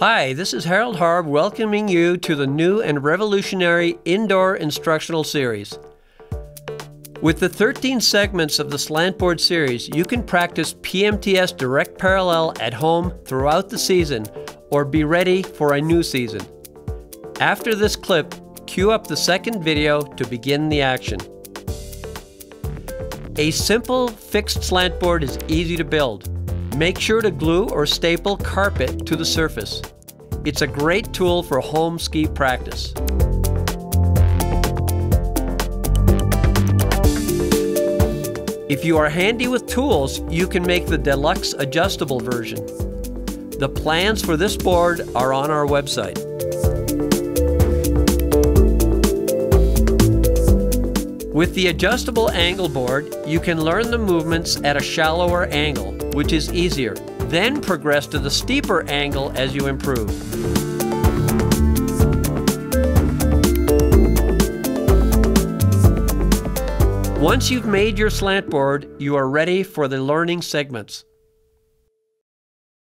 Hi, this is Harald Harb welcoming you to the new and revolutionary indoor instructional series. With the 13 segments of the Slantboard series, you can practice PMTS direct parallel at home throughout the season or be ready for a new season. After this clip, cue up the second video to begin the action. A simple fixed slant board is easy to build. Make sure to glue or staple carpet to the surface. It's a great tool for home ski practice. If you are handy with tools, you can make the deluxe adjustable version. The plans for this board are on our website. With the adjustable angle board, you can learn the movements at a shallower angle, which is easier. Then progress to the steeper angle as you improve. Once you've made your slant board, you are ready for the learning segments.